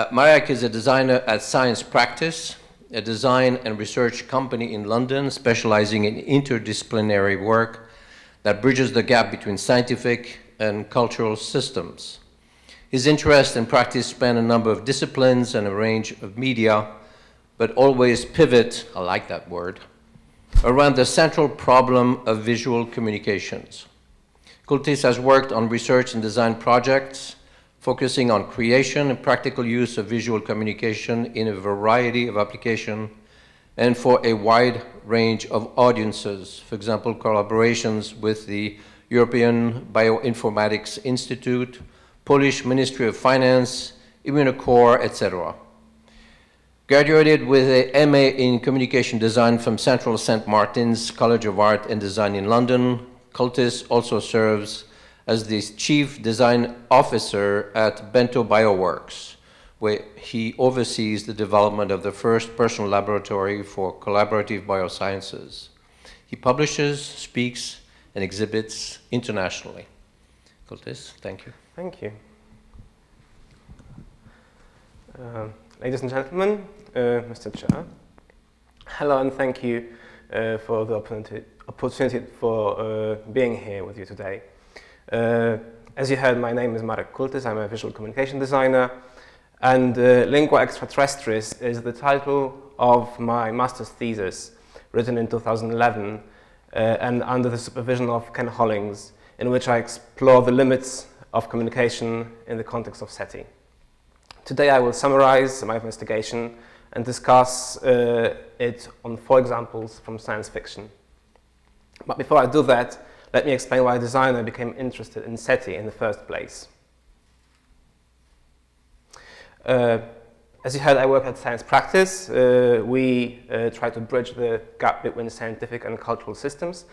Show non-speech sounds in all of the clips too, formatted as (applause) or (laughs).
Uh, Marek is a designer at Science Practice, a design and research company in London specializing in interdisciplinary work that bridges the gap between scientific and cultural systems. His interest and practice span a number of disciplines and a range of media, but always pivot, I like that word, around the central problem of visual communications. Kultys has worked on research and design projects focusing on creation and practical use of visual communication in a variety of applications and for a wide range of audiences. For example, collaborations with the European Bioinformatics Institute, Polish Ministry of Finance, Immunocore, etc. Graduated with a MA in Communication Design from Central St. Martin's College of Art and Design in London, Kultys also serves as the Chief Design Officer at Bento Bioworks, where he oversees the development of the first personal laboratory for collaborative biosciences. He publishes, speaks, and exhibits internationally. Kultys, thank you. Thank you. Uh, ladies and gentlemen, uh, Mr. Chair, hello and thank you uh, for the opportunity, opportunity for uh, being here with you today. Uh, as you heard, my name is Marek Kultys. I'm a visual communication designer. And uh, Lingua Extraterrestris is the title of my master's thesis, written in 2011, uh, and under the supervision of Ken Hollings, in which I explore the limits of communication in the context of SETI. Today I will summarize my investigation and discuss uh, it on four examples from science fiction. But before I do that, let me explain why a designer became interested in SETI in the first place. Uh, as you heard, I work at Science Practice. Uh, we uh, try to bridge the gap between scientific and cultural systems.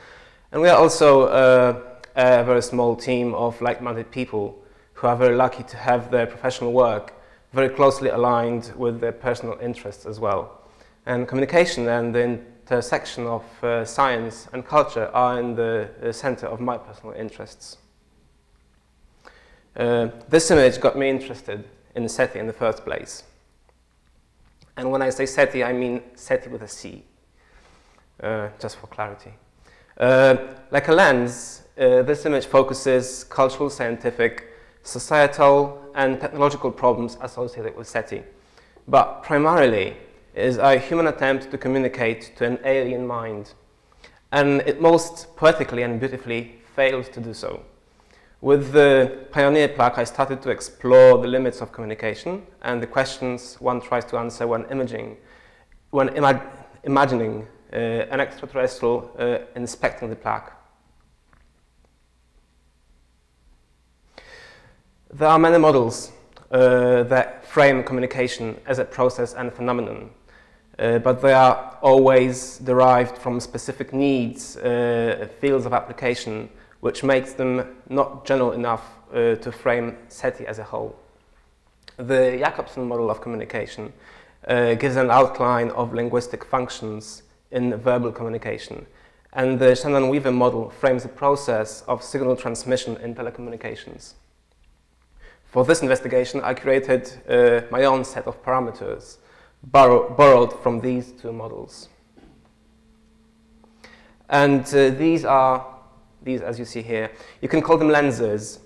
And we are also uh, a very small team of like-minded people who are very lucky to have their professional work very closely aligned with their personal interests as well. And communication and the intersection of uh, science and culture are in the uh, center of my personal interests. Uh, this image got me interested in SETI in the first place. And when I say CETI, I mean SETI with a C, uh, just for clarity. Uh, like a lens, uh, this image focuses cultural, scientific, societal, and technological problems associated with SETI. But primarily, is a human attempt to communicate to an alien mind. And it most poetically and beautifully failed to do so. With the Pioneer plaque, I started to explore the limits of communication and the questions one tries to answer when imaging, when ima imagining uh, an extraterrestrial uh, inspecting the plaque. There are many models uh, that frame communication as a process and phenomenon uh, but they are always derived from specific needs, uh, fields of application, which makes them not general enough uh, to frame SETI as a whole. The Jakobson model of communication uh, gives an outline of linguistic functions in verbal communication, and the Shannon-Weaver model frames the process of signal transmission in telecommunications. For this investigation, I created uh, my own set of parameters borrow, borrowed from these two models. And uh, these are, these as you see here, you can call them lenses.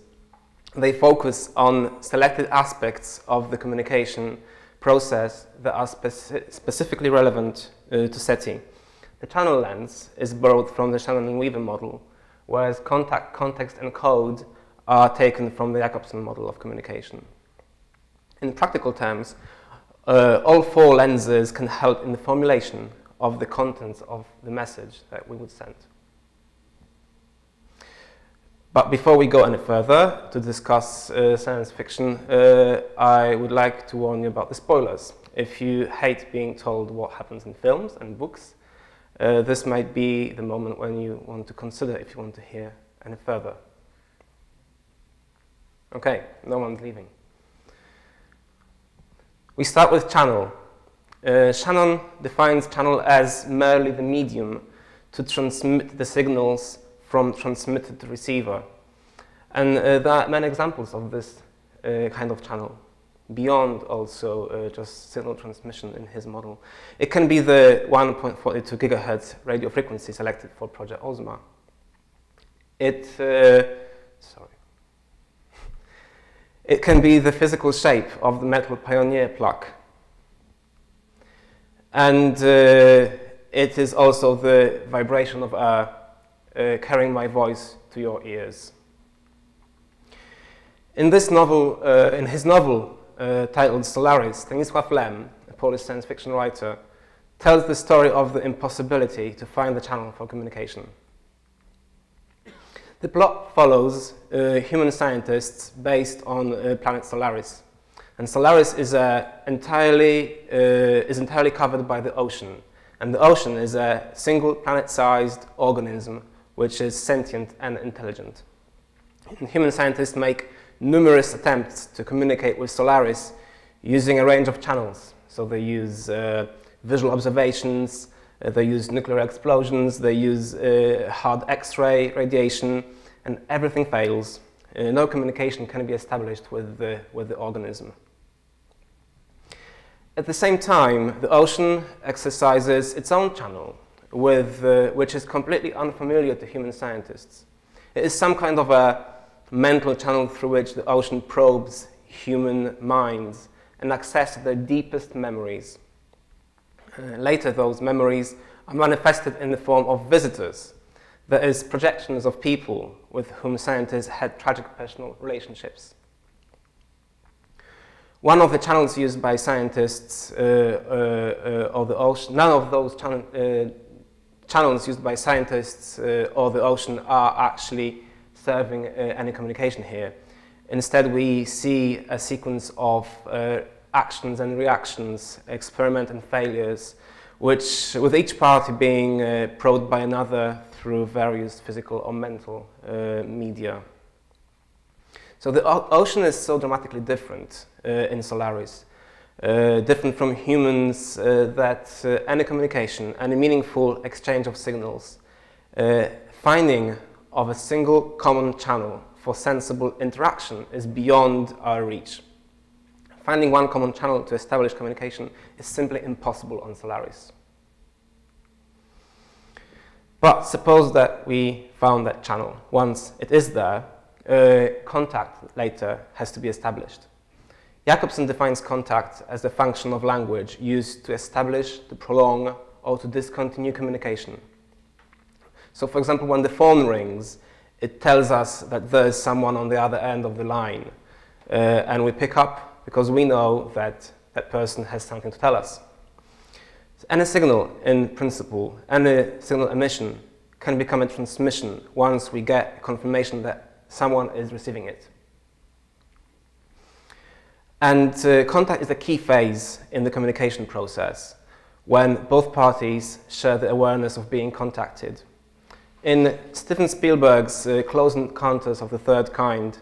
They focus on selected aspects of the communication process that are speci specifically relevant uh, to SETI. The channel lens is borrowed from the Shannon and Weaver model, whereas contact, context, and code are taken from the Jakobson model of communication. In practical terms, uh, all four lenses can help in the formulation of the contents of the message that we would send. But before we go any further to discuss uh, science fiction, uh, I would like to warn you about the spoilers. If you hate being told what happens in films and books, uh, this might be the moment when you want to consider if you want to hear any further. Okay, no one's leaving. We start with channel. Uh, Shannon defines channel as merely the medium to transmit the signals from transmitter to receiver. And uh, there are many examples of this uh, kind of channel. beyond also uh, just signal transmission in his model. It can be the 1.42 gigahertz radio frequency selected for Project Ozma. It, uh, sorry. It can be the physical shape of the metal Pioneer plaque. And uh, it is also the vibration of air uh, carrying my voice to your ears. In this novel, uh, in his novel uh, titled Solaris, Stanisław Lem, a Polish science fiction writer, tells the story of the impossibility to find the channel for communication. The plot follows uh, human scientists based on uh, planet Solaris. And Solaris is, uh, entirely, is entirely covered by the ocean. And the ocean is a single planet-sized organism which is sentient and intelligent. And human scientists make numerous attempts to communicate with Solaris using a range of channels. So they use uh, visual observations, uh, they use nuclear explosions, they use uh, hard X-ray radiation, and everything fails. Uh, no communication can be established with the, with the organism. At the same time, the ocean exercises its own channel, with, uh, which is completely unfamiliar to human scientists. It is some kind of a mental channel through which the ocean probes human minds and accesses their deepest memories. Uh, later, those memories are manifested in the form of visitors, that is, projections of people with whom scientists had tragic personal relationships. One of the channels used by scientists uh, uh, uh, of the ocean, none of those channel, uh, channels used by scientists of the ocean are actually serving any communication here. Instead, we see a sequence of actions and reactions, experiment and failures, which with each party being uh, probed by another through various physical or mental uh, media. So the ocean is so dramatically different uh, in Solaris, uh, different from humans uh, that uh, any communication, any meaningful exchange of signals, finding of a single common channel for sensible interaction is beyond our reach. Finding one common channel to establish communication is simply impossible on Solaris. But suppose that we found that channel. Once it is there, uh, contact later has to be established. Jakobson defines contact as the function of language used to establish, to prolong, or to discontinue communication. So, for example, when the phone rings, it tells us that there is someone on the other end of the line, uh, and we pick up because we know that that person has something to tell us. Any signal, in principle, any signal emission can become a transmission once we get confirmation that someone is receiving it. And uh, contact is a key phase in the communication process when both parties share the awareness of being contacted. In Steven Spielberg's uh, Close Encounters of the Third Kind,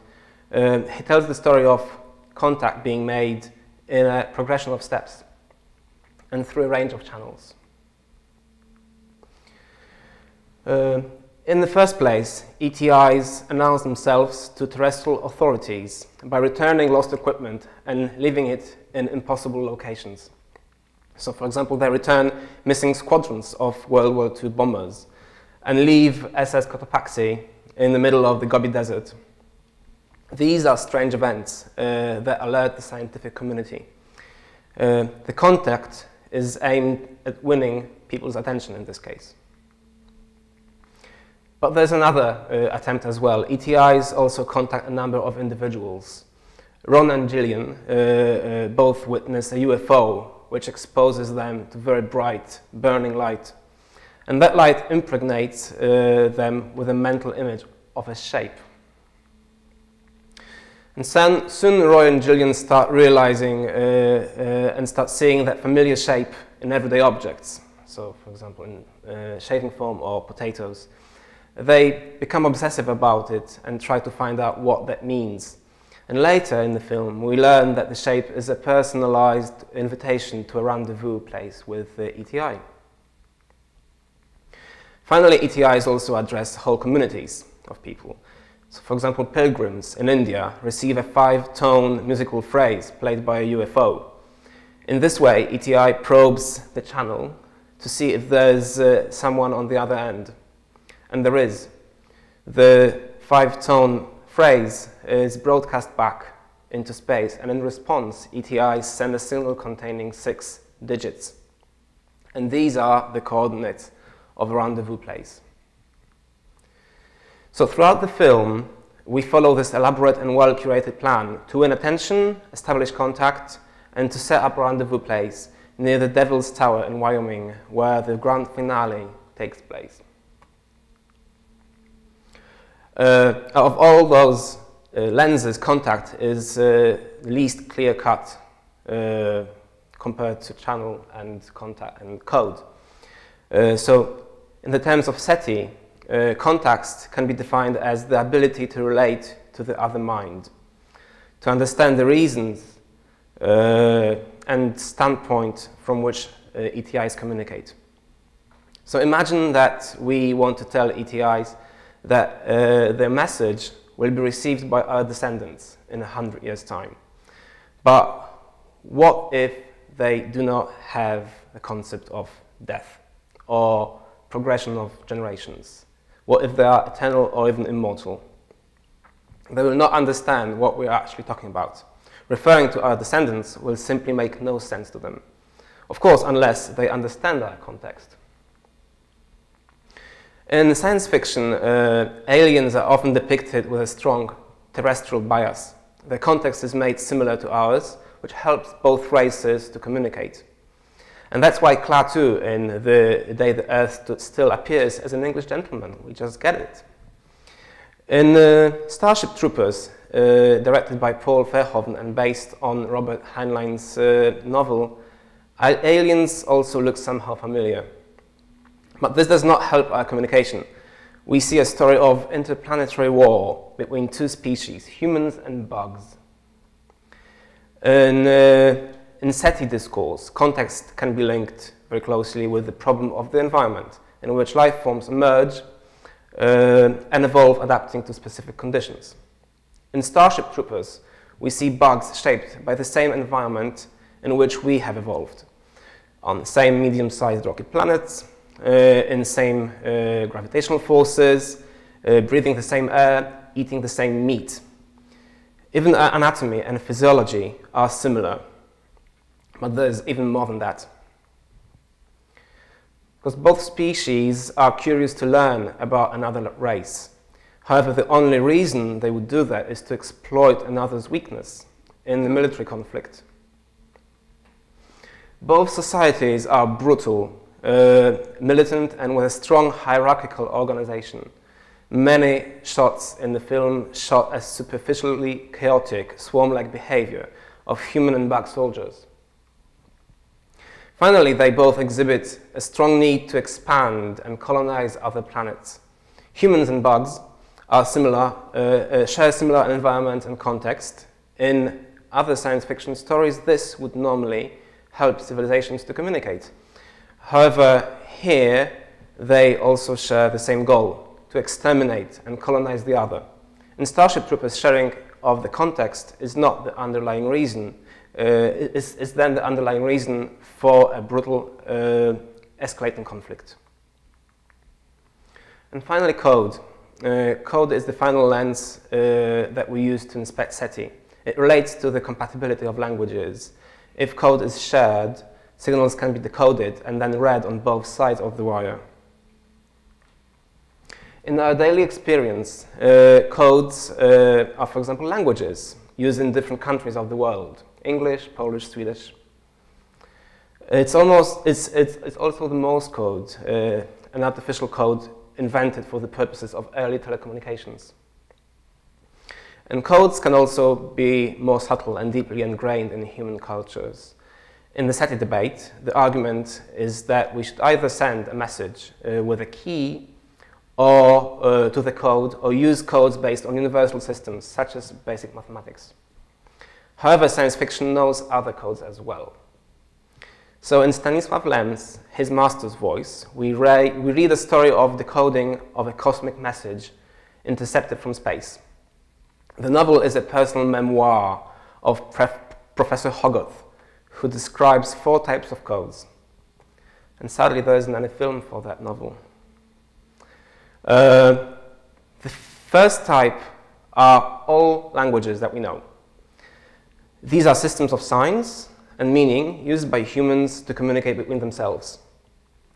uh, he tells the story of contact being made in a progression of steps and through a range of channels. Uh, in the first place, ETIs announce themselves to terrestrial authorities by returning lost equipment and leaving it in impossible locations. So, for example, they return missing squadrons of World War II bombers and leave SS Cotopaxi in the middle of the Gobi Desert these are strange events uh, that alert the scientific community. Uh, the contact is aimed at winning people's attention in this case. But there's another uh, attempt as well. ETIs also contact a number of individuals. Roy and Gillian uh, uh, both witness a UFO which exposes them to very bright, burning light. And that light impregnates uh, them with a mental image of a shape. And soon, soon Roy and Gillian start realizing uh, uh, and start seeing that familiar shape in everyday objects. So, for example, in uh, shaving foam or potatoes. They become obsessive about it and try to find out what that means. And later in the film, we learn that the shape is a personalized invitation to a rendezvous place with the ETI. Finally, ETIs also address whole communities of people. So for example, pilgrims in India receive a five-tone musical phrase played by a UFO. In this way, ETI probes the channel to see if there's uh, someone on the other end. And there is. The five-tone phrase is broadcast back into space, and in response, ETI send a signal containing six digits. And these are the coordinates of a rendezvous place. So throughout the film, we follow this elaborate and well-curated plan to win attention, establish contact, and to set up a rendezvous place near the Devil's Tower in Wyoming, where the grand finale takes place. Uh, of all those uh, lenses, contact is uh, least clear-cut uh, compared to channel and contact and code. Uh, so in the terms of SETI, uh, context can be defined as the ability to relate to the other mind, to understand the reasons uh, and standpoint from which uh, ETIs communicate. So imagine that we want to tell ETIs that uh, their message will be received by our descendants in a hundred years' time. But what if they do not have the concept of death or progression of generations? What if they are eternal or even immortal? They will not understand what we are actually talking about. Referring to our descendants will simply make no sense to them. Of course, unless they understand our context. In science fiction, uh, aliens are often depicted with a strong terrestrial bias. Their context is made similar to ours, which helps both races to communicate. And that's wly Klaatu in The Day the Earth Still appears as an English gentleman. We just get it. In uh, Starship Troopers, uh, directed by Paul Verhoeven and based on Robert Heinlein's uh, novel, aliens also look somehow familiar. But this does not help our communication. We see a story of interplanetary war between two species, humans and bugs. In in SETI discourse, context can be linked very closely with the problem of the environment, in which life forms emerge uh, and evolve adapting to specific conditions. In Starship Troopers, we see bugs shaped by the same environment in which we have evolved, on the same medium-sized rocky planets, uh, in the same uh, gravitational forces, uh, breathing the same air, eating the same meat. Even anatomy and physiology are similar, but there's even more than that. Because both species are curious to learn about another race. However, the only reason they would do that is to exploit another's weakness in the military conflict. Both societies are brutal, uh, militant, and with a strong hierarchical organization. Many shots in the film shot as superficially chaotic, swarm-like behavior of human and bug soldiers. Finally, they both exhibit a strong need to expand and colonize other planets. Humans and bugs are similar, uh, uh, share similar environment and context. In other science fiction stories, this would normally help civilizations to communicate. However, here, they also share the same goal, to exterminate and colonize the other. In Starship Troopers, sharing of the context is not the underlying reason uh, is, is then the underlying reason for a brutal uh, escalating conflict. And finally, code. Uh, code is the final lens uh, that we use to inspect SETI. It relates to the compatibility of languages. If code is shared, signals can be decoded and then read on both sides of the wire. In our daily experience, uh, codes uh, are, for example, languages used in different countries of the world. English, Polish, Swedish. It's, almost, it's, it's, it's also the Morse code, uh, an artificial code invented for the purposes of early telecommunications. And codes can also be more subtle and deeply ingrained in human cultures. In the SETI debate, the argument is that we should either send a message uh, with a key or uh, to the code or use codes based on universal systems such as basic mathematics. However, science fiction knows other codes as well. So in Stanisław Lem's His Master's Voice, we, we read a story of the decoding of a cosmic message intercepted from space. The novel is a personal memoir of Professor Hogarth, who describes four types of codes. And sadly, there isn't any film for that novel. Uh, the first type are all languages that we know. These are systems of signs and meaning used by humans to communicate between themselves.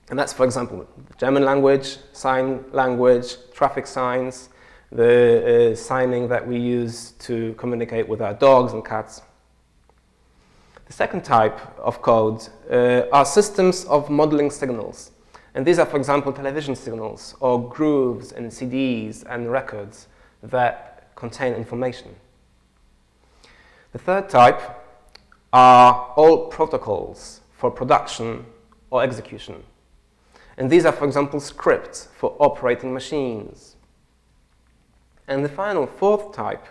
And that's, for example, German language, sign language, traffic signs, the uh, signing that we use to communicate with our dogs and cats. The second type of code uh, are systems of modeling signals. And these are, for example, television signals or grooves in CDs and records that contain information. The third type are all protocols for production or execution. And these are, for example, scripts for operating machines. And the final fourth type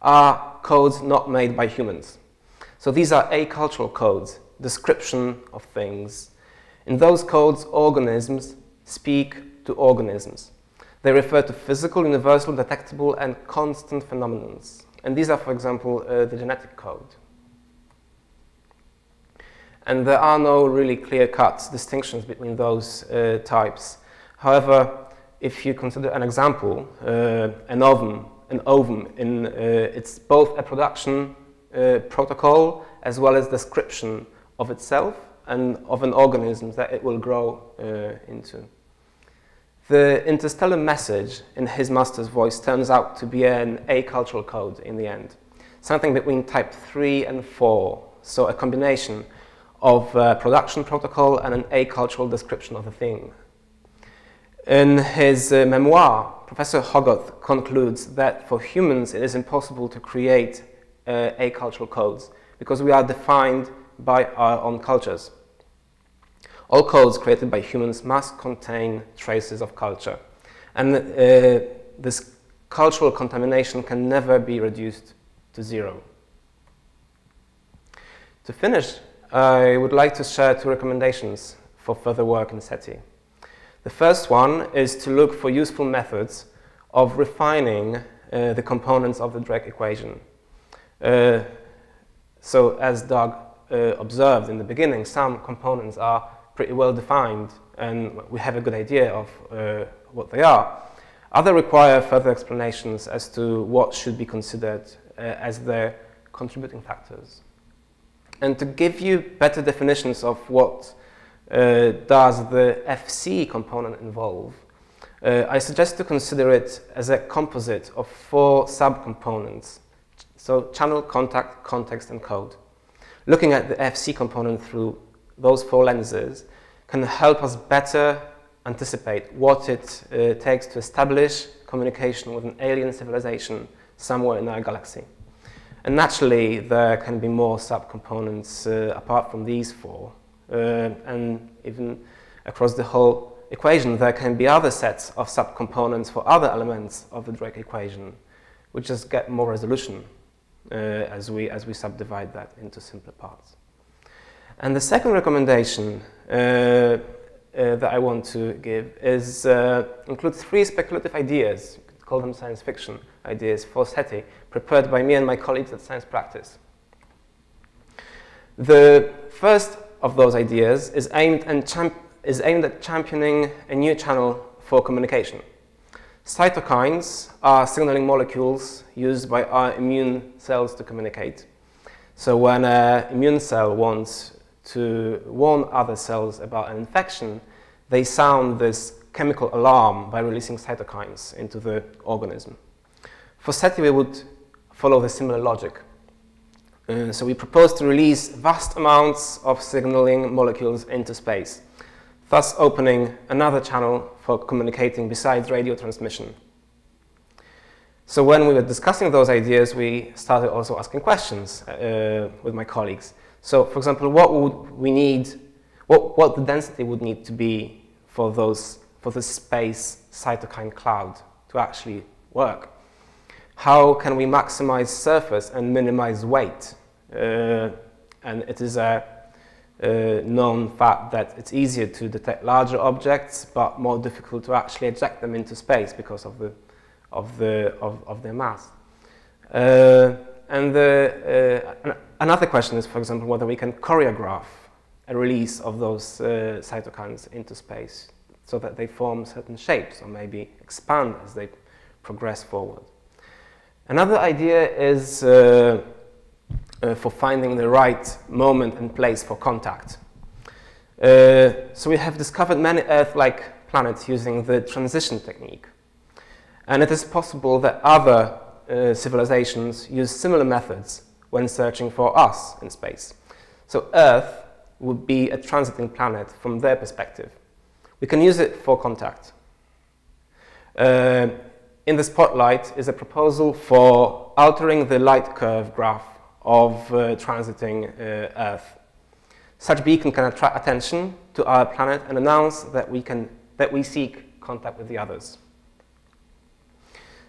are codes not made by humans. So these are acultural codes, description of things. In those codes, organisms speak to organisms. They refer to physical, universal, detectable, and constant phenomena. And these are, for example, uh, the genetic code. And there are no really clear-cut distinctions between those uh, types. However, if you consider an example, uh, an oven, an oven, in, uh, it's both a production uh, protocol as well as description of itself and of an organism that it will grow uh, into. The interstellar message in his master's voice turns out to be an acultural code in the end, something between type 3 and 4, so a combination of a production protocol and an acultural description of the thing. In his uh, memoir, Professor Hogarth concludes that for humans it is impossible to create uh, acultural codes because we are defined by our own cultures. All codes created by humans must contain traces of culture. And uh, this cultural contamination can never be reduced to zero. To finish, I would like to share two recommendations for further work in SETI. The first one is to look for useful methods of refining uh, the components of the Drake equation. Uh, so as Doug uh, observed in the beginning, some components are pretty well defined and we have a good idea of uh, what they are. Other require further explanations as to what should be considered uh, as their contributing factors. And to give you better definitions of what uh, does the FC component involve, uh, I suggest to consider it as a composite of four subcomponents so channel, contact, context, and code. Looking at the FC component through those four lenses can help us better anticipate what it uh, takes to establish communication with an alien civilization somewhere in our galaxy. And naturally, there can be more subcomponents uh, apart from these four. Uh, and even across the whole equation, there can be other sets of subcomponents for other elements of the Drake equation, which just get more resolution uh, as, we, as we subdivide that into simpler parts. And the second recommendation uh, uh, that I want to give is uh, include three speculative ideas, call them science fiction ideas for SETI, prepared by me and my colleagues at Science Practice. The first of those ideas is aimed, is aimed at championing a new channel for communication. Cytokines are signaling molecules used by our immune cells to communicate. So when an immune cell wants to warn other cells about an infection, they sound this chemical alarm by releasing cytokines into the organism. For SETI, we would follow the similar logic. Uh, so we propose to release vast amounts of signaling molecules into space thus opening another channel for communicating besides radio transmission. So when we were discussing those ideas, we started also asking questions uh, with my colleagues. So for example, what would we need, what, what the density would need to be for, those, for the space cytokine cloud to actually work? How can we maximize surface and minimize weight? Uh, and it is a uh, known fact that it's easier to detect larger objects, but more difficult to actually eject them into space because of the of, the, of, of their mass. Uh, and the, uh, another question is, for example, whether we can choreograph a release of those uh, cytokines into space so that they form certain shapes or maybe expand as they progress forward. Another idea is uh, uh, for finding the right moment and place for contact. Uh, so we have discovered many Earth-like planets using the transition technique. And it is possible that other uh, civilizations use similar methods when searching for us in space. So Earth would be a transiting planet from their perspective. We can use it for contact. In the spotlight is a proposal for altering the light curve graph of uh, transiting uh, Earth. Such beacon can attract attention to our planet and announce that we, can, that we seek contact with the others.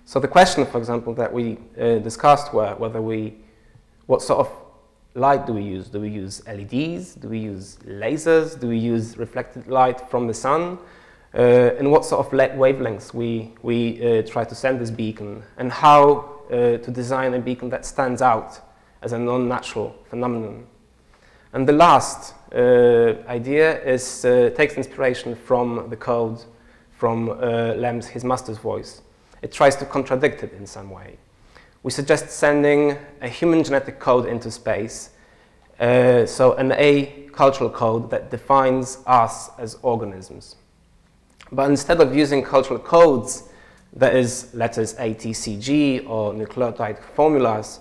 So the question, for example, that we uh, discussed were whether we, what sort of light do we use? Do we use LEDs? Do we use lasers? Do we use reflected light from the sun? Uh, and what sort of wavelengths we, we uh, try to send this beacon and how uh, to design a beacon that stands out as a non-natural phenomenon. And the last idea is, takes inspiration from the code from Lem's His Master's Voice. It tries to contradict it in some way. We suggest sending a human genetic code into space, uh, so an acultural code that defines us as organisms. But instead of using cultural codes, that is letters A, T, C, G, or nucleotide formulas,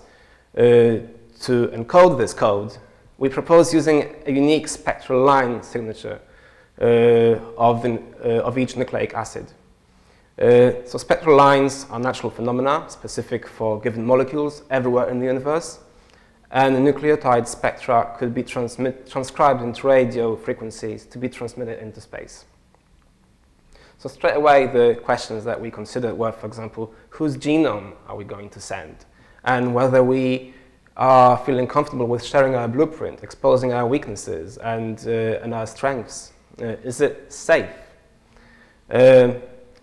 uh, to encode this code, we propose using a unique spectral line signature uh, of, the, uh, of each nucleic acid. Uh, so spectral lines are natural phenomena specific for given molecules everywhere in the universe. And the nucleotide spectra could be transcribed into radio frequencies to be transmitted into space. So straight away, the questions that we considered were, for example, whose genome are we going to send? And whether we are feeling comfortable with sharing our blueprint, exposing our weaknesses and, uh, and our strengths. Uh, is it safe? Uh,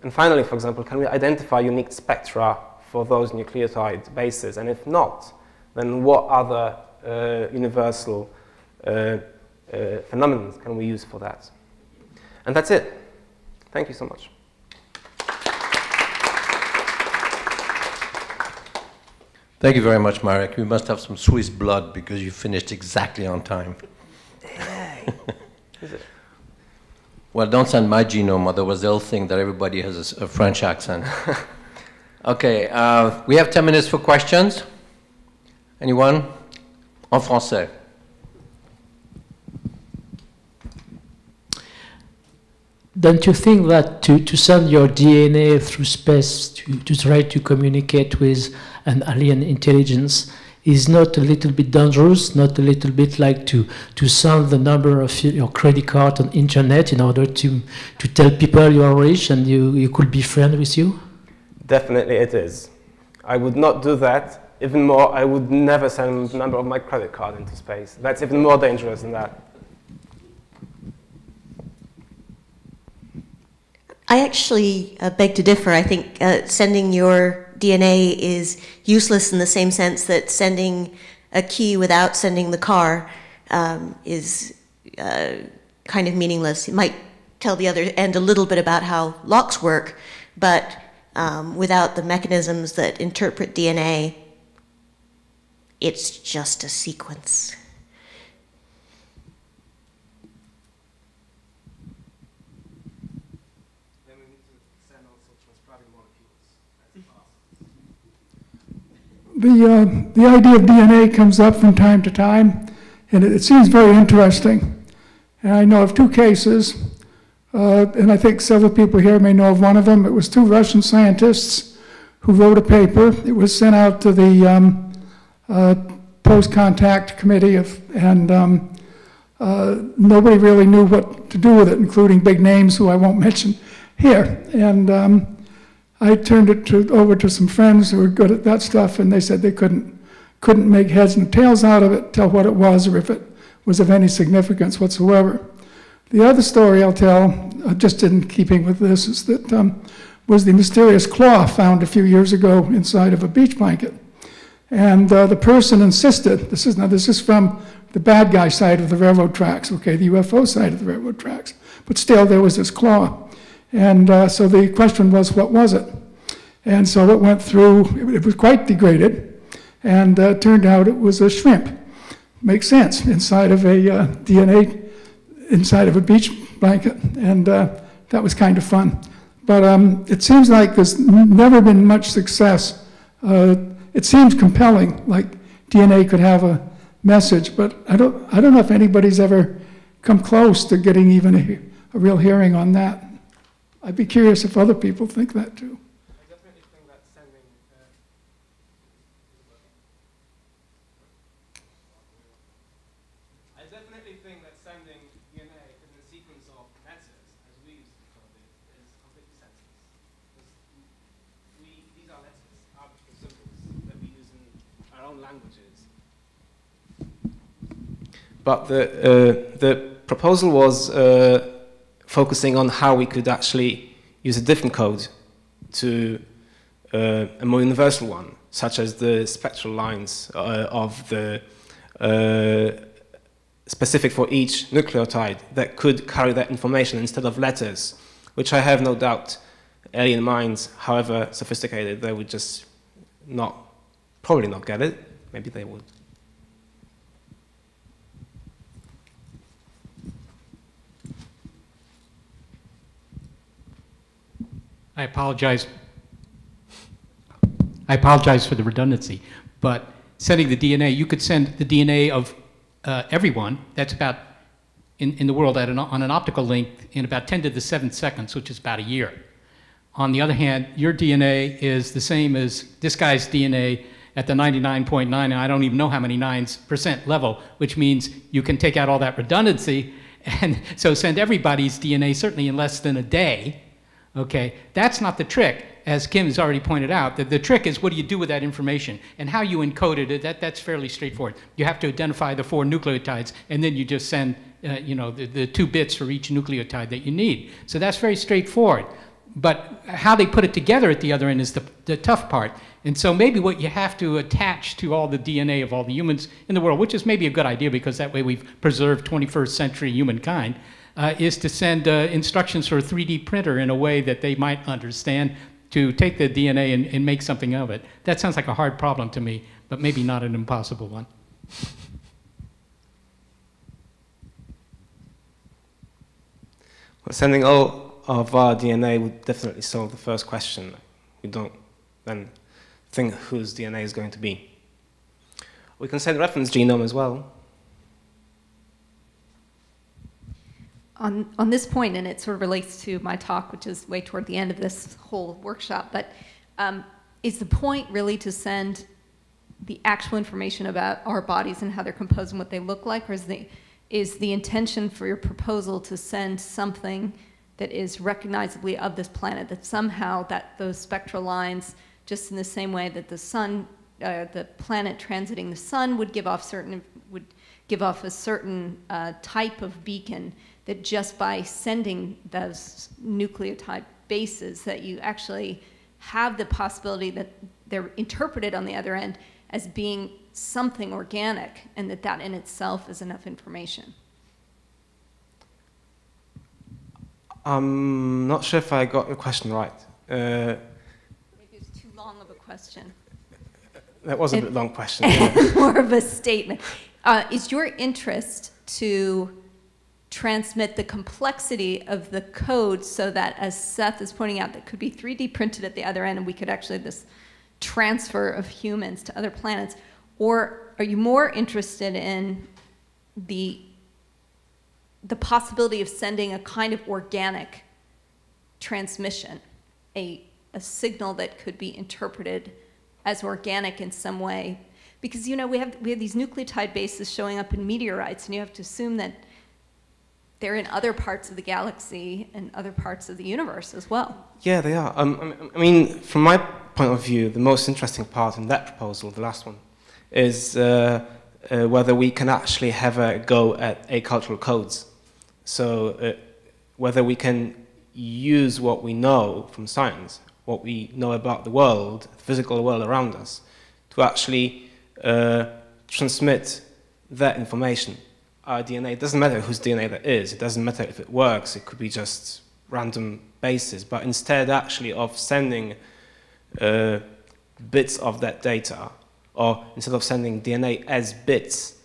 and finally, for example, can we identify unique spectra for those nucleotide bases? And if not, then what other uh, universal uh, uh, phenomena can we use for that? And that's it. Thank you so much. Thank you very much, Marek. You must have some Swiss blood because you finished exactly on time. (laughs) well, don't send my genome, otherwise they'll think that everybody has a, a French accent. (laughs) okay, uh, we have 10 minutes for questions. Anyone? En français. Don't you think that to, to send your DNA through space to, to try to communicate with an alien intelligence is not a little bit dangerous, not a little bit like to, to send the number of your credit card on internet in order to, to tell people you are rich and you, you could be friends with you? Definitely it is. I would not do that. Even more, I would never send the number of my credit card into space. That's even more dangerous than that. I actually uh, beg to differ. I think uh, sending your DNA is useless in the same sense that sending a key without sending the car um, is uh, kind of meaningless. It might tell the other end a little bit about how locks work, but um, without the mechanisms that interpret DNA, it's just a sequence. The, uh, the idea of DNA comes up from time to time, and it, it seems very interesting. And I know of two cases, uh, and I think several people here may know of one of them. It was two Russian scientists who wrote a paper. It was sent out to the um, uh, Post Contact Committee, of, and um, uh, nobody really knew what to do with it, including big names who I won't (laughs) mention here. And um, I turned it to, over to some friends who were good at that stuff, and they said they couldn't, couldn't make heads and tails out of it, tell what it was, or if it was of any significance whatsoever. The other story I'll tell, just in keeping with this, is that um, was the mysterious claw found a few years ago inside of a beach blanket. And uh, the person insisted, this is, now this is from the bad guy side of the railroad tracks, okay, the UFO side of the railroad tracks. But still, there was this claw. And uh, so the question was, what was it? And so it went through, it, was quite degraded, and uh, turned out it was a shrimp. Makes sense, inside of a uh, DNA, inside of a beach blanket. And uh, that was kind of fun. But um, it seems like there's never been much success. Uh, it seems compelling, like DNA could have a message, but I don't, I don't know if anybody's ever come close to getting even a, a real hearing on that. I'd be curious if other people think that too. I definitely think that sending uh we were I definitely think that sending DNA in a sequence of letters, as we used to code it, is completely senseless. Because these are letters, arbitrary symbols that we use in our own languages. But the, uh, the proposal was uh, focusing on how we could actually use a different code to uh, a more universal one, such as the spectral lines uh, of the uh, specific for each nucleotide that could carry that information instead of letters, which I have no doubt alien minds, however sophisticated, they would just not, probably not get it. Maybe they would. I apologize. I apologize for the redundancy, but sending the DNA, you could send the DNA of uh, everyone. That's about in, in the world at an, on an optical link in about 10 to the 7 seconds, which is about a year. On the other hand, your DNA is the same as this guy's DNA at the 99.9, and I don't even know how many nines percent level, which means you can take out all that redundancy, (laughs) and so send everybody's DNA certainly in less than a day, Okay, that's not the trick, as Kim has already pointed out. The, the trick is what do you do with that information and how you encode it. That, that's fairly straightforward. You have to identify the four nucleotides, and then you just send uh, you know, the, the two bits for each nucleotide that you need. So that's very straightforward. But how they put it together at the other end is the, the tough part. And so maybe what you have to attach to all the DNA of all the humans in the world, which is maybe a good idea because that way we've preserved 21st century humankind, uh, is to send uh, instructions for a 3D printer in a way that they might understand to take the DNA and, and make something of it. That sounds like a hard problem to me, but maybe not an impossible one. Well, sending all of our DNA would definitely solve the first question. We don't then think whose DNA is going to be. We can send reference genome as well. On, on this point, and it sort of relates to my talk, which is way toward the end of this whole workshop, but um, is the point really to send the actual information about our bodies and how they're composed and what they look like, or is the, is the intention for your proposal to send something that is recognizably of this planet, that somehow that those spectral lines, just in the same way that the sun, uh, the planet transiting the sun would give off certain, would give off a certain uh, type of beacon, that just by sending those nucleotide bases that you actually have the possibility that they're interpreted on the other end as being something organic and that that in itself is enough information. I'm not sure if I got your question right. Uh, Maybe it's too long of a question. That was a it, bit long question. (laughs) more of a statement. Uh, is your interest to transmit the complexity of the code so that, as Seth is pointing out, that could be 3D printed at the other end and we could actually this transfer of humans to other planets? Or are you more interested in the, the possibility of sending a kind of organic transmission, a, a signal that could be interpreted as organic in some way? Because, you know, we have, we have these nucleotide bases showing up in meteorites, and you have to assume that they're in other parts of the galaxy and other parts of the universe as well. Yeah, they are. Um, I mean, from my point of view, the most interesting part in that proposal, the last one, is uh, uh, whether we can actually have a go at acultural codes. So uh, whether we can use what we know from science, what we know about the world, the physical world around us, to actually uh, transmit that information. Our DNA, it doesn't matter whose DNA that is, it doesn't matter if it works, it could be just random basis, but instead actually of sending uh, bits of that data, or instead of sending DNA as bits,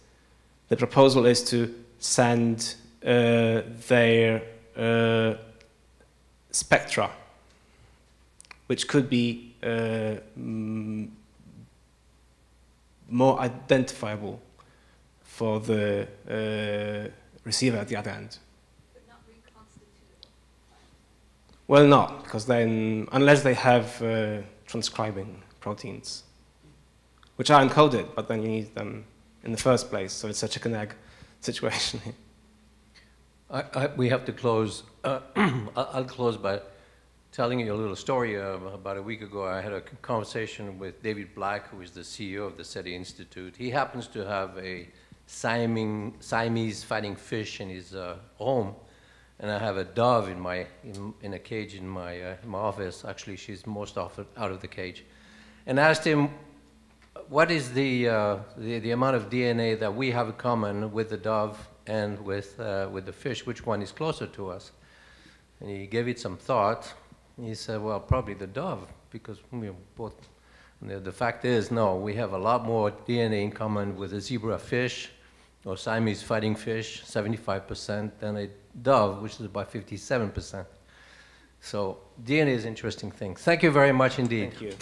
the proposal is to send uh, their uh, spectra, which could be uh, more identifiable for the uh, receiver at the other end. Well, not, because then, unless they have uh, transcribing proteins, which are encoded, but then you need them in the first place, so it's a chicken egg situation. (laughs) I, I, we have to close. Uh, (clears throat) I'll close by telling you a little story. Uh, about a week ago, I had a conversation with David Black, who is the CEO of the SETI Institute. He happens to have a Siamese, fighting fish in his uh, home, and I have a dove in my in, in a cage in my uh, in my office. Actually, she's most often out of the cage, and I asked him. What is the, uh, the the amount of DNA that we have in common with the dove and with, uh, with the fish, which one is closer to us? And he gave it some thought. He said, well, probably the dove, because we both. The, the fact is, no, we have a lot more DNA in common with a zebra fish or Siamese fighting fish, 75%, than a dove, which is about 57%. So DNA is an interesting thing. Thank you very much indeed. Thank you.